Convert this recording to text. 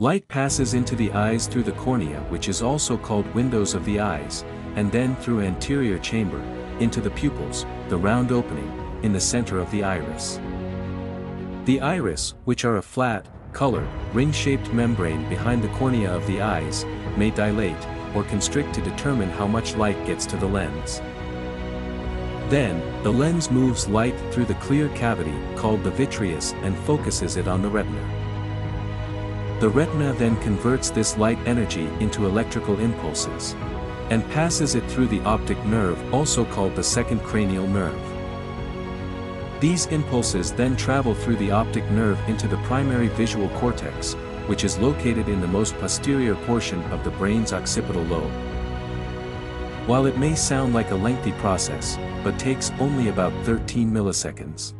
Light passes into the eyes through the cornea which is also called windows of the eyes, and then through anterior chamber, into the pupils, the round opening, in the center of the iris. The iris, which are a flat, colored, ring-shaped membrane behind the cornea of the eyes, may dilate, or constrict to determine how much light gets to the lens. Then, the lens moves light through the clear cavity called the vitreous and focuses it on the retina. The retina then converts this light energy into electrical impulses. And passes it through the optic nerve also called the second cranial nerve. These impulses then travel through the optic nerve into the primary visual cortex, which is located in the most posterior portion of the brain's occipital lobe. While it may sound like a lengthy process, but takes only about 13 milliseconds.